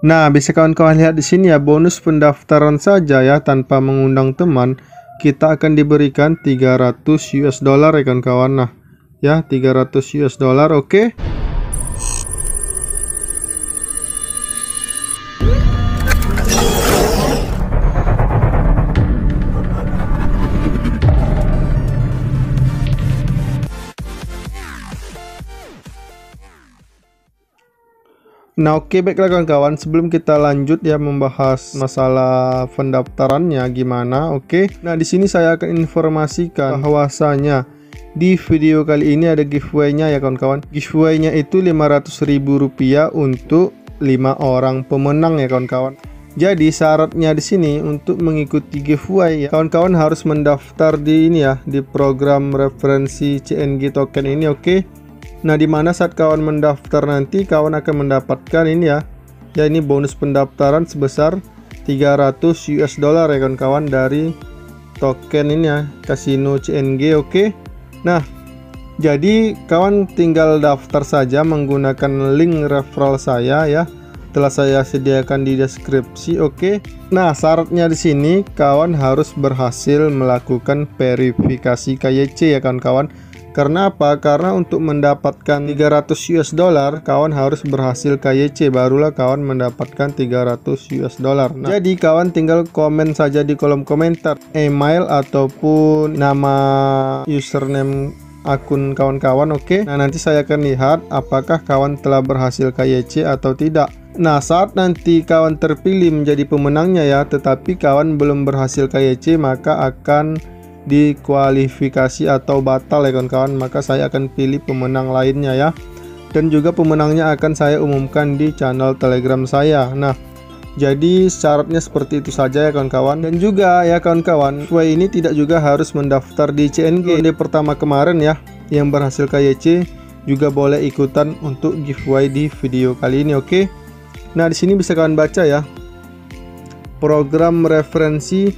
Nah, bisa kawan-kawan lihat di sini ya, bonus pendaftaran saja ya tanpa mengundang teman, kita akan diberikan 300 US dollar ya kawan-kawan. Nah, ya 300 US dollar, oke. Okay? Nah oke okay, baiklah kawan-kawan. Sebelum kita lanjut ya membahas masalah pendaftarannya gimana? Oke. Okay? Nah di sini saya akan informasikan bahwasanya di video kali ini ada giveaway-nya ya kawan-kawan. Giveaway-nya itu Rp500.000 untuk 5 orang pemenang ya kawan-kawan. Jadi syaratnya di sini untuk mengikuti giveaway ya. Kawan-kawan harus mendaftar di ini ya di program referensi CNG token ini oke? okay? Nah, di mana saat kawan mendaftar nanti kawan akan mendapatkan ini ya. Ya ini bonus pendaftaran sebesar 300 US dollar ya kawan-kawan dari token ini ya, Casino CNG oke. Okay? Nah, jadi kawan tinggal daftar saja menggunakan link referral saya ya. Telah saya sediakan di deskripsi, oke. Okay? Nah, syaratnya di sini kawan harus berhasil melakukan verifikasi KYC ya kawan-kawan karena apa? Karena untuk mendapatkan 300 US dollar, kawan harus berhasil KYC barulah kawan mendapatkan 300 US dollar. Nah, jadi kawan tinggal komen saja di kolom komentar email ataupun nama username akun kawan-kawan oke okay? nah nanti saya akan lihat apakah kawan telah berhasil KYC atau tidak Nah, saat nanti kawan terpilih menjadi pemenangnya ya, tetapi kawan belum berhasil KYC, maka akan dikualifikasi atau batal ya kawan-kawan maka saya akan pilih pemenang lainnya ya. Dan juga pemenangnya akan saya umumkan di channel telegram saya. Nah jadi syaratnya seperti itu saja ya kawan-kawan. Dan juga ya kawan-kawan giveaway ini tidak juga harus mendaftar di CNG ini pertama kemarin ya yang berhasil KYC juga boleh ikutan untuk giveaway di video kali ini oke? Okay? nah di sini bisa kawan baca ya. Program referensi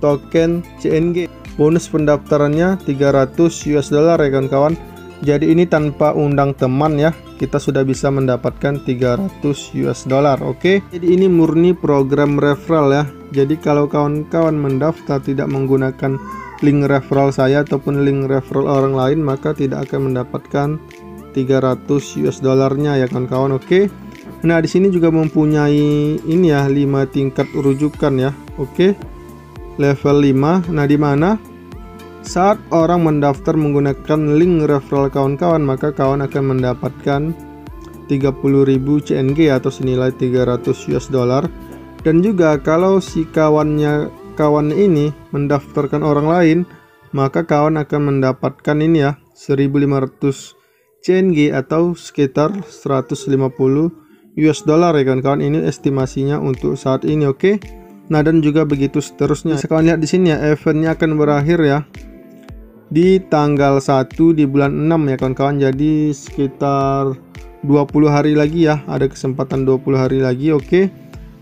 token CNG bonus pendaftarannya 300 US dollar ya kawan-kawan jadi ini tanpa undang teman ya kita sudah bisa mendapatkan 300 US dollar oke okay? jadi ini murni program referral ya jadi kalau kawan-kawan mendaftar tidak menggunakan link referral saya ataupun link referral orang lain maka tidak akan mendapatkan 300 US dollarnya ya kawan-kawan oke okay? Nah di sini juga mempunyai ini ya 5 tingkat rujukan ya oke okay? Level 5 nah di mana? Saat orang mendaftar menggunakan link referral kawan-kawan maka kawan akan mendapatkan 30.000 CNG atau senilai 300 US dollar. Dan juga kalau si kawannya kawan ini mendaftarkan orang lain maka kawan akan mendapatkan ini ya 1500 CNG atau sekitar 150 US dollar ya kawan-kawan ini estimasinya untuk saat ini oke? okay? Nah dan juga begitu seterusnya. Bisa kalian lihat di sini ya, eventnya akan berakhir ya di tanggal 1 di bulan 6 ya kawan-kawan. Jadi sekitar 20 hari lagi ya, ada kesempatan 20 hari lagi. Oke. Okay?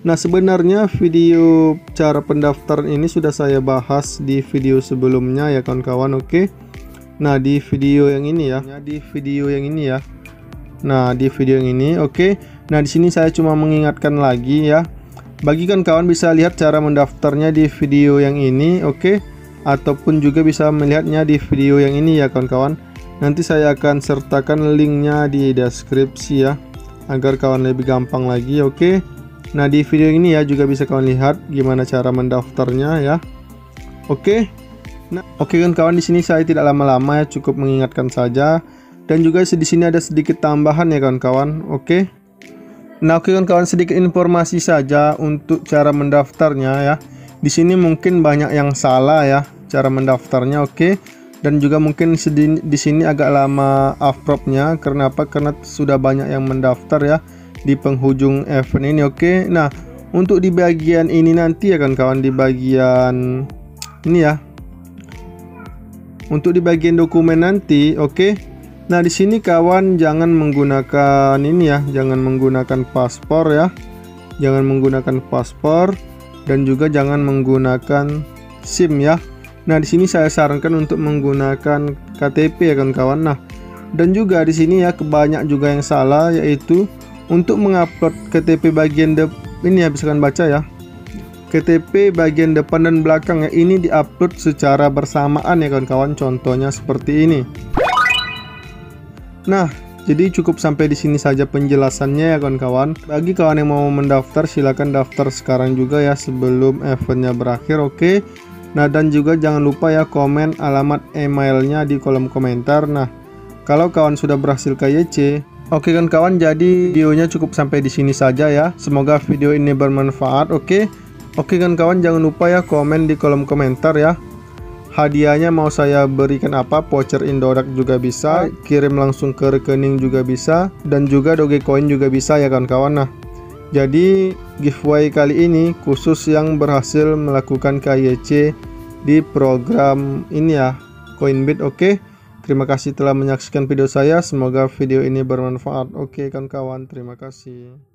Nah, sebenarnya video cara pendaftaran ini sudah saya bahas di video sebelumnya ya kawan-kawan. Oke. Okay? Nah, di video yang ini ya, di video yang ini ya. Nah, di video yang ini, oke. Okay? Nah, di sini saya cuma mengingatkan lagi ya Bagikan kawan bisa lihat cara mendaftarnya di video yang ini, oke? Okay? Ataupun juga bisa melihatnya di video yang ini ya kawan-kawan. Nanti saya akan sertakan linknya di deskripsi ya, agar kawan lebih gampang lagi, oke? Okay? Nah di video ini ya juga bisa kawan lihat gimana cara mendaftarnya ya, oke? Okay? Nah, oke okay kan kawan di sini saya tidak lama-lama ya, cukup mengingatkan saja. Dan juga di sini ada sedikit tambahan ya kawan-kawan, oke? Okay? Nah, oke kawan-kawan sedikit informasi saja untuk cara mendaftarnya ya. Di sini mungkin banyak yang salah ya cara mendaftarnya, oke. Dan juga mungkin di sini agak lama uploadnya karena apa? Karena sudah banyak yang mendaftar ya di penghujung event ini, oke. Nah, untuk di bagian ini nanti ya kan kawan di bagian ini ya. Untuk di bagian dokumen nanti, oke. Nah, di sini kawan jangan menggunakan ini ya, jangan menggunakan paspor ya. Jangan menggunakan paspor dan juga jangan menggunakan SIM ya. Nah, di sini saya sarankan untuk menggunakan KTP ya kawan-kawan. Nah, dan juga di sini ya kebanyak juga yang salah yaitu untuk mengupload KTP bagian depan ini ya bisa kalian baca ya KTP bagian depan dan belakang ya ini diupload secara bersamaan ya kawan-kawan contohnya seperti ini nah jadi cukup sampai di sini saja penjelasannya ya kawan-kawan bagi kawan yang mau mendaftar silahkan daftar sekarang juga ya sebelum eventnya berakhir oke nah dan juga jangan lupa ya komen alamat emailnya di kolom komentar nah kalau kawan sudah berhasil ke YC Oke kan kawan, jadi videonya cukup sampai di sini saja ya. Semoga video ini bermanfaat. Oke. Oke kan kawan jangan lupa ya komen di kolom komentar ya Hadiahnya mau saya berikan apa? Voucher Indodax juga bisa Kirim langsung ke rekening juga bisa Dan juga Dogecoin juga bisa ya kawan-kawan. Nah jadi giveaway kali ini khusus yang berhasil melakukan KYC di program ini ya Coinbit oke? Terima kasih telah menyaksikan video saya Semoga video ini bermanfaat. Oke kawan-kawan terima kasih